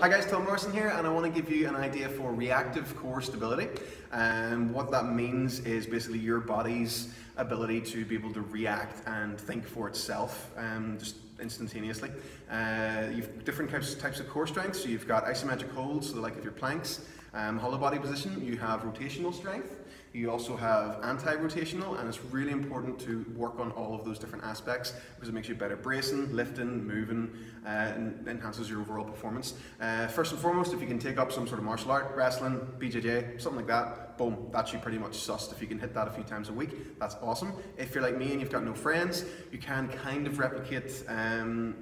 Hi guys, Tom Morrison here and I want to give you an idea for reactive core stability. And what that means is basically your body's ability to be able to react and think for itself um, just instantaneously. Uh, you've different types, types of core strengths. So you've got isometric holds, so like if your planks, um, hollow body position, you have rotational strength. You also have anti-rotational and it's really important to work on all of those different aspects because it makes you better bracing, lifting, moving, uh, and enhances your overall performance. Uh, first and foremost, if you can take up some sort of martial art, wrestling, BJJ, something like that, boom, that's you pretty much sussed. If you can hit that a few times a week, that's awesome. If you're like me and you've got no friends, you can kind of replicate um,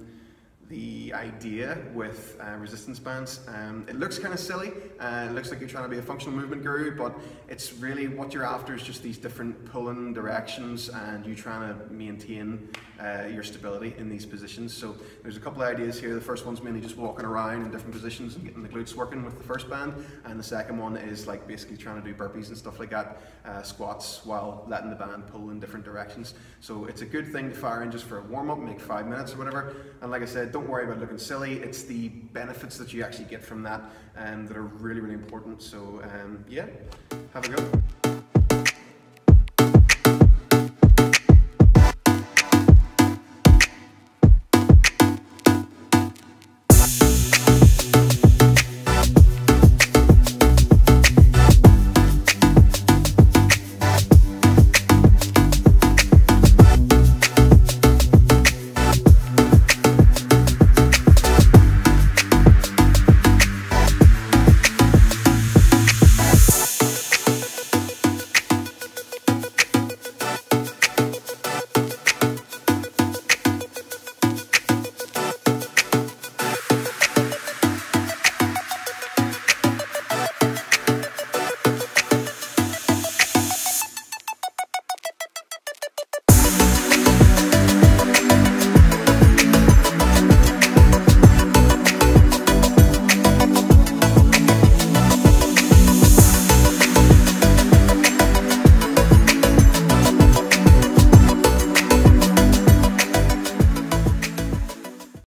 the idea with uh, resistance bands. Um, it looks kind of silly, uh, it looks like you're trying to be a functional movement guru, but it's really what you're after is just these different pulling directions and you're trying to maintain uh, your stability in these positions. So there's a couple of ideas here. The first one's mainly just walking around in different positions and getting the glutes working with the first band, and the second one is like basically trying to do burpees and stuff like that, uh, squats while letting the band pull in different directions. So it's a good thing to fire in just for a warm up, make five minutes or whatever. And like I said, don't worry about looking silly. It's the benefits that you actually get from that um, that are really, really important. So um, yeah, have a go.